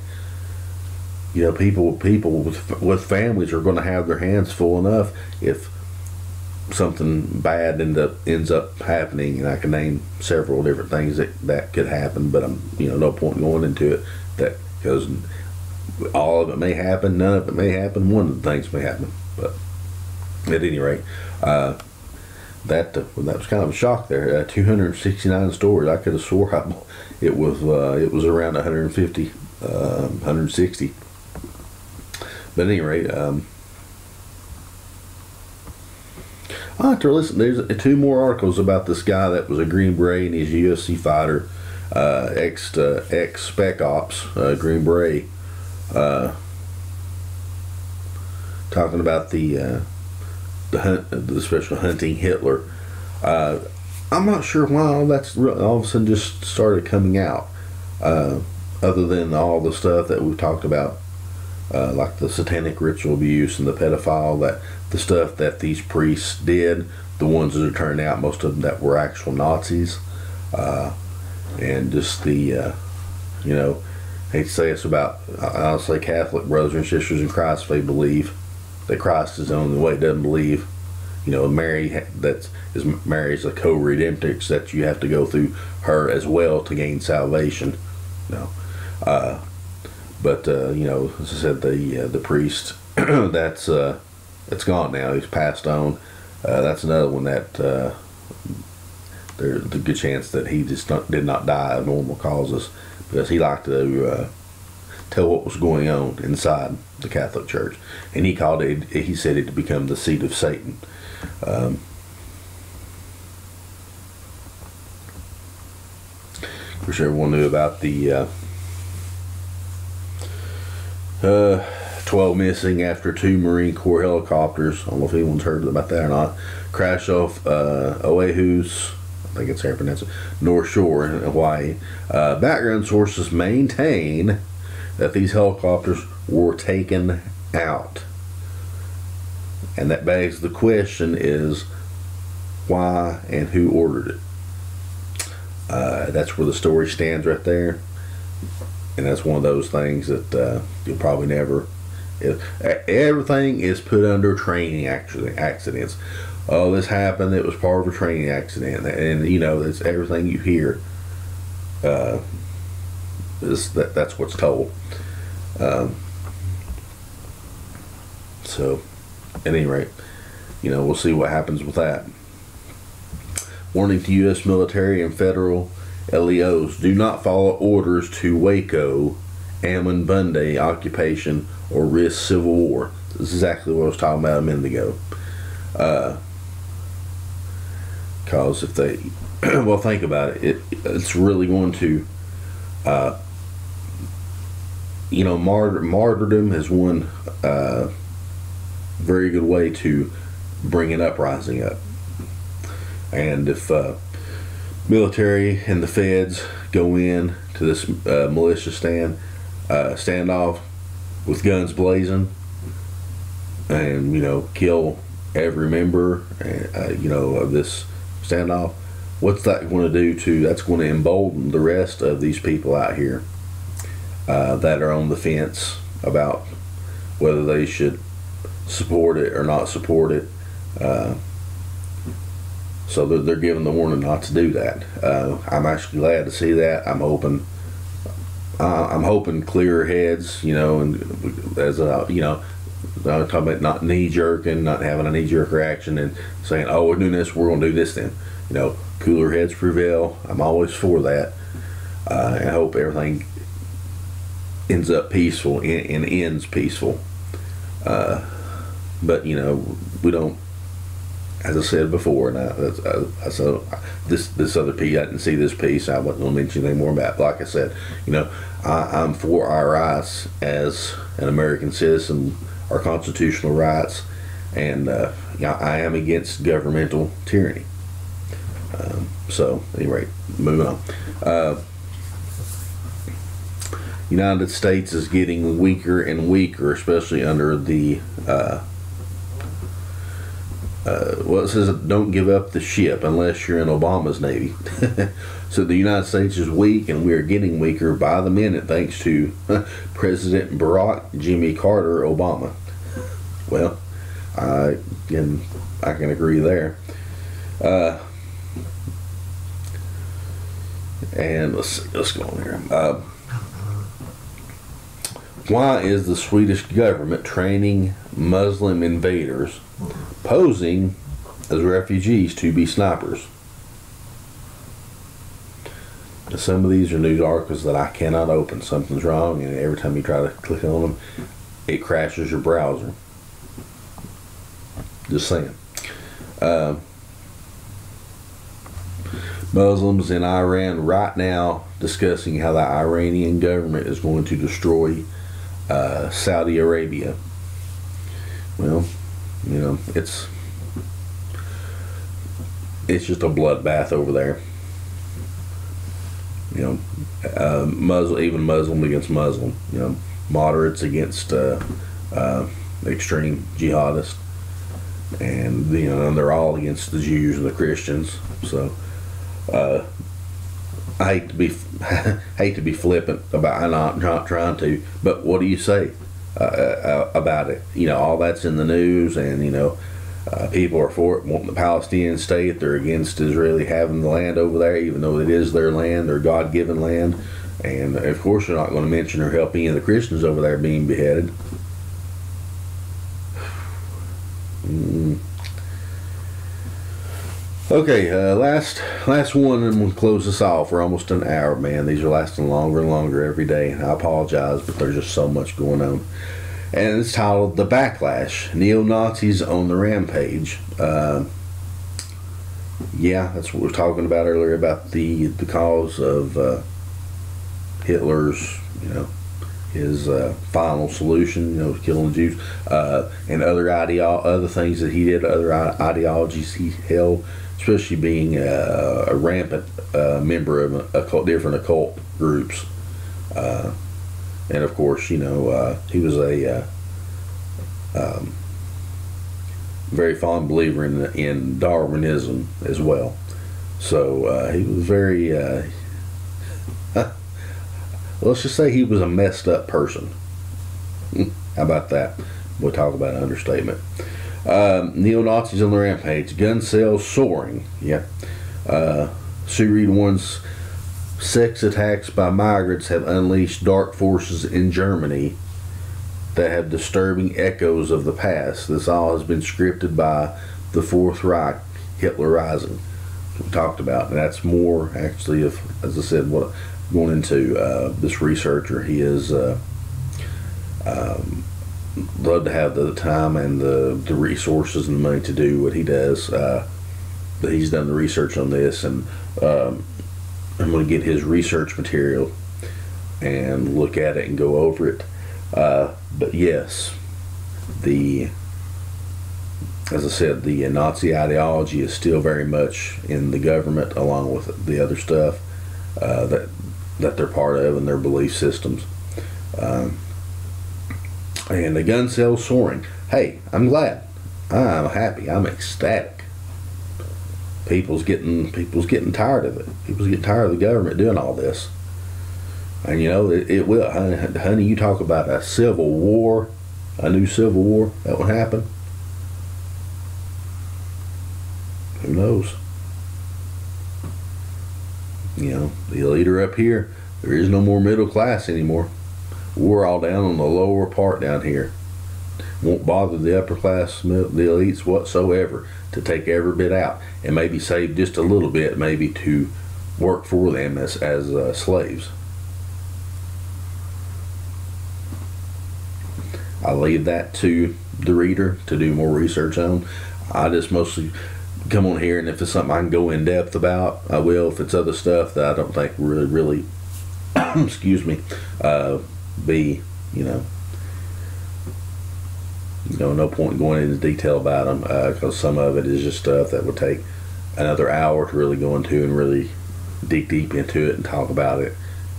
you know, people people with, with families are going to have their hands full enough if something bad end up ends up happening, and I can name several different things that that could happen, but I'm you know no point going into it that because all of it may happen, none of it may happen, one of the things may happen, but at any rate. Uh, that uh, that was kind of a shock there. Uh, 269 stores. I could have swore I, it was uh, it was around 150, 160 but at any rate, um, I like to listen. There's two more articles about this guy that was a Green Beret and he's a fighter, uh, ex uh, ex Spec Ops uh, Green Beret, uh, talking about the uh, the hunt, the special hunting Hitler. Uh, I'm not sure why all that's all of a sudden just started coming out, other than all the stuff that we've talked about uh, like the satanic ritual abuse and the pedophile, that the stuff that these priests did, the ones that are turned out, most of them that were actual Nazis, uh, and just the, uh, you know, hate to say it's about, I'll say Catholic brothers and sisters in Christ, they believe that Christ is the only way, doesn't believe, you know, Mary that is Mary's a co-redemptrix that you have to go through her as well to gain salvation. You know, uh, but uh, you know, as I said, the uh, the priest that's uh, that's gone now. He's passed on. Uh, that's another one that uh, there's a good chance that he just not, did not die of normal causes because he liked to uh, tell what was going on inside the Catholic Church, and he called it. He said it to become the seat of Satan. Um, of course, everyone knew about the uh, uh, 12 missing after two Marine Corps helicopters. I don't know if anyone's heard about that or not. Crash off uh, Oahu's, I think it's how you pronounce it, North Shore in Hawaii. Uh, background sources maintain that these helicopters were taken out. And that begs the question is why and who ordered it? Uh, that's where the story stands right there and that's one of those things that uh, you'll probably never. It, everything is put under training actually accidents. Oh, this happened. It was part of a training accident, and you know that's everything you hear. Uh, is that that's what's told. Um, So, at any rate, you know, we'll see what happens with that. Warning to U.S. military and federal LEOs do not follow orders to Waco, Ammon Bundy occupation, or risk civil war. This is exactly what I was talking about a minute ago. Because if they, well, think about it, it, it's really going to, uh, you know, martyr, martyrdom is one uh, very good way to bring an uprising up. And if uh, military and the feds go in to this uh, militia stand uh, standoff with guns blazing, and you know kill every member, uh, you know of this standoff, what's that going to do to? That's going to embolden the rest of these people out here uh, that are on the fence about whether they should support it or not support it. Uh, so they're, they're giving the warning not to do that. Uh, I'm actually glad to see that. I'm hoping, uh, I'm hoping clearer heads, you know, and as a, you know, I'm talking about not knee jerking, not having a knee jerk reaction, and saying, "Oh, we're doing this, we're going to do this." Then, you know, cooler heads prevail. I'm always for that. Uh, I hope everything ends up peaceful and, and ends peaceful. Uh, but you know, we don't as I said before, and I, I, I, so this this other piece, I didn't see this piece. I wasn't going to mention anything more about. It. Like I said, you know, I, I'm for our rights as an American citizen, our constitutional rights, and uh, I am against governmental tyranny. Um, so, anyway, moving on. Uh, United States is getting weaker and weaker, especially under the uh, uh, well, it says don't give up the ship unless you're in Obama's Navy. so the United States is weak and we are getting weaker by the minute thanks to President Barack Jimmy Carter Obama. Well, I can, I can agree there. Uh, and let's, let's go on here. Uh, why is the Swedish government training Muslim invaders posing as refugees to be snipers? Some of these are news articles that I cannot open. Something's wrong, and every time you try to click on them, it crashes your browser. Just saying. Uh, Muslims in Iran right now discussing how the Iranian government is going to destroy uh, Saudi Arabia. Well, you know, it's it's just a bloodbath over there. You know, uh, Muslim, even Muslim against Muslim. You know, moderates against uh, uh, extreme jihadists, and you know, they're all against the Jews and the Christians. So, uh, I hate to be hate to be flippant about. I'm not, not trying to, but what do you say uh, uh, about it? You know, all that's in the news, and you know, uh, people are for it, wanting the Palestinian state. They're against Israeli having the land over there, even though it is their land, their God-given land. And of course, they're not going to mention or help any of the Christians over there being beheaded. Mm. Okay, uh, last last one, and we'll close this off. We're almost an hour, man. These are lasting longer and longer every day. I apologize, but there's just so much going on. And it's titled "The Backlash: Neo Nazis on the Rampage." Uh, yeah, that's what we were talking about earlier about the the cause of uh, Hitler's, you know, his uh, final solution, you know, killing Jews, uh, and other ideo- other things that he did, other ideologies he held especially being a, a rampant uh, member of occult, different occult groups. Uh, and of course, you know, uh, he was a uh, um, very fond believer in in Darwinism as well. So uh, he was very. Uh, let's just say he was a messed up person. How about that? We'll talk about understatement. Um, Neo Nazis on the rampage. Gun sales soaring. Yeah. Uh, Sue Reid warns sex attacks by migrants have unleashed dark forces in Germany. that have disturbing echoes of the past. This all has been scripted by the Fourth Reich, Hitler Rising. We talked about, and that's more actually of, as I said, what going into uh, this researcher. He is uh, um, love to have the time and the the resources and the money to do what he does. Uh, he's done the research on this, and um, I'm going to get his research material and look at it and go over it. Uh, but yes, the as I said, the Nazi ideology is still very much in the government, along with the other stuff uh, that that they're part of and their belief systems. Um, and the gun sales soaring. Hey, I'm glad. I'm happy. I'm ecstatic. People's getting people's getting tired of it. People's getting tired of the government doing all this. And you know it, it will, honey, honey. You talk about a civil war, a new civil war that would happen. Who knows? You know, the leader up here. There is no more middle class anymore. We're all down on the lower part down here. Won't bother the upper class, the elites whatsoever to take every bit out and maybe save just a little bit, maybe to work for them as as uh, slaves. I leave that to the reader to do more research on. I just mostly come on here, and if it's something I can go in depth about, I will. If it's other stuff that I don't think really, really, excuse me, uh, be you know, you know, no point going into detail about them because uh, some of it is just stuff that would take another hour to really go into and really dig deep into it and talk about it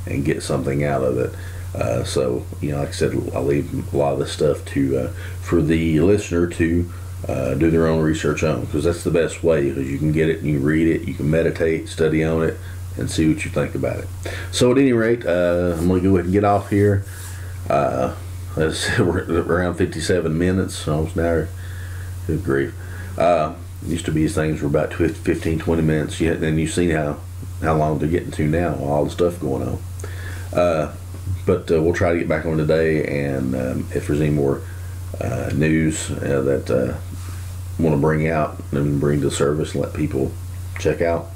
and get something out of it. Uh, so you know, like I said, I leave a lot of this stuff to uh, for the listener to uh, do their own research on because that's the best way because you can get it and you read it, you can meditate, study on it, and see what you think about it. So at any rate, uh, I'm going to go ahead and get off here. Uh, we're around 57 minutes, almost an hour. Good grief. Uh, used to be these things were about 15, 20 minutes. Yet, and you've seen how, how long they're getting to now, all the stuff going on. Uh, but uh, we'll try to get back on today, and um, if there's any more uh, news uh, that uh, want to bring out and bring to service and let people check out,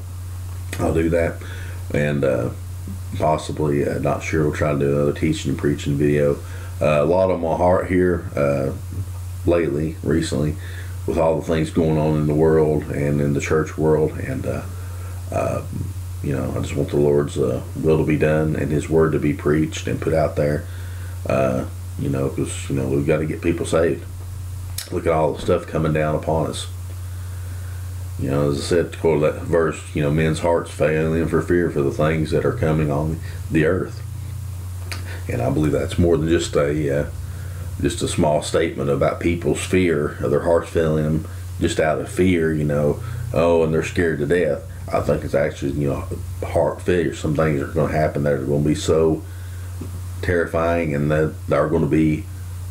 I'll do that. And uh, possibly, uh, not sure, we'll try to do another teaching and preaching video. Uh, a lot on my heart here uh, lately, recently, with all the things going on in the world and in the church world. And, uh, uh, you know, I just want the Lord's will to be done and His word to be preached and put out there. you know, because, you know, we've got to get people saved. Look at all the stuff coming down upon us. You know, as I said, to quote that verse, you know, men's hearts failing for fear for the things that are coming on the earth. And I believe that's more than just a uh, just a small statement about people's fear of their hearts failing them just out of fear, you know, oh, and they're scared to death. I think it's actually, you know, heart failure. Some things are going to happen that are going to be so terrifying and that are going to be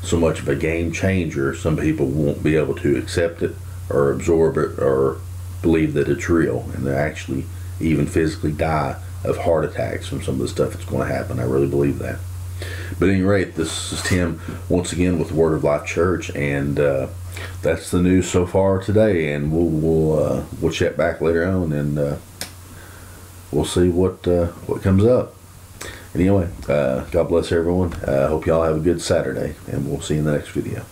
so much of a game changer, some people won't be able to accept it or absorb it or believe that it's real and they actually even physically die of heart attacks from some of the stuff that's going to happen. I really believe that. But at any rate, this is Tim once again with Word of Life Church, and uh, that's the news so far today. And we'll we'll uh, we'll chat back later on, and uh, we'll see what uh, what comes up. Anyway, uh, God bless everyone. I hope y'all have a good Saturday, and we'll see you in the next video.